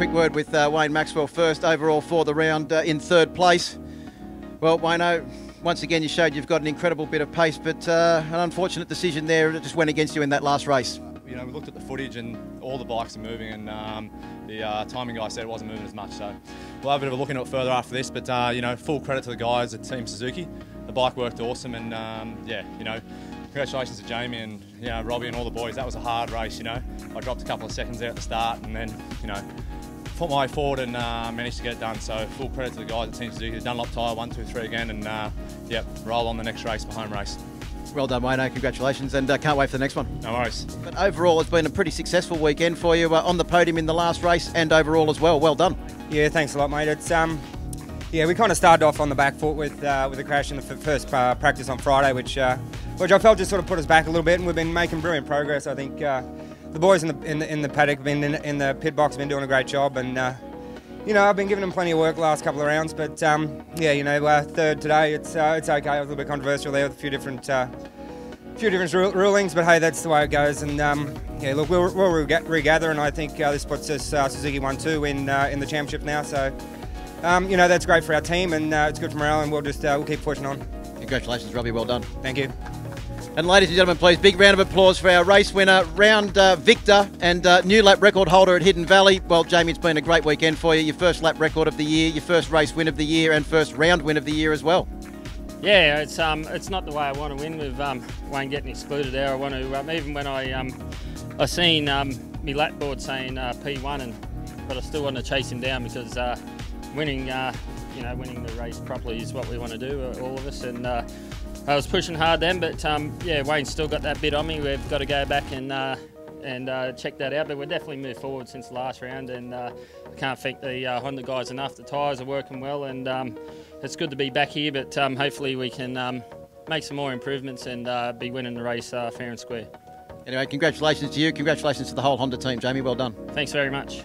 quick word with uh, Wayne Maxwell first. Overall for the round uh, in third place. Well, Wayno, once again you showed you've got an incredible bit of pace, but uh, an unfortunate decision there that just went against you in that last race. You know, we looked at the footage and all the bikes are moving, and um, the uh, timing guy said it wasn't moving as much. So we'll have a bit of a look into it further after this. But uh, you know, full credit to the guys at Team Suzuki. The bike worked awesome, and um, yeah, you know, congratulations to Jamie and you know, Robbie and all the boys. That was a hard race. You know, I dropped a couple of seconds there at the start, and then you know put my way forward and uh, managed to get it done. So full credit to the guys at Team Suzuki. The Dunlop tyre, one, two, three again, and uh, yep, roll on the next race, my home race. Well done, Wayne. Congratulations, and uh, can't wait for the next one. No worries. But overall, it's been a pretty successful weekend for you uh, on the podium in the last race, and overall as well. Well done. Yeah, thanks a lot, mate. It's um, yeah, we kind of started off on the back foot with uh, with a crash in the first uh, practice on Friday, which uh, which I felt just sort of put us back a little bit, and we've been making brilliant progress. I think uh, the boys in the in the, in the paddock, have been in, in, the pit box, have been doing a great job, and uh, you know, I've been giving them plenty of work the last couple of rounds, but um, yeah, you know, uh, third today, it's uh, it's okay. It was a little bit controversial there with a few different uh, few different rulings, but hey, that's the way it goes. And um, yeah, look, we'll, we'll regather, and I think uh, this puts us uh, Suzuki one two in uh, in the championship now. So um, you know, that's great for our team, and it's good for morale, and we'll just we'll keep pushing on. Congratulations, Robbie. Well done. Thank you. And ladies and gentlemen, please, big round of applause for our race winner, round uh, victor, and uh, new lap record holder at Hidden Valley. Well, Jamie, it's been a great weekend for you. Your first lap record of the year, your first race win of the year, and first round win of the year as well. Yeah, it's um, it's not the way I want to win with um, Wayne getting excluded there. I want to um, even when I um, I seen um, my lap board saying uh, P1, and but I still want to chase him down because uh, winning, uh, you know, winning the race properly is what we want to do, uh, all of us, and. I was pushing hard then, but um, yeah, Wayne's still got that bit on me. We've got to go back and uh, and uh, check that out. But we've definitely moved forward since the last round, and uh, I can't thank the uh, Honda guys enough. The tyres are working well, and um, it's good to be back here. But um, hopefully we can um, make some more improvements and uh, be winning the race uh, fair and square. Anyway, congratulations to you. Congratulations to the whole Honda team, Jamie. Well done. Thanks very much.